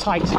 tight.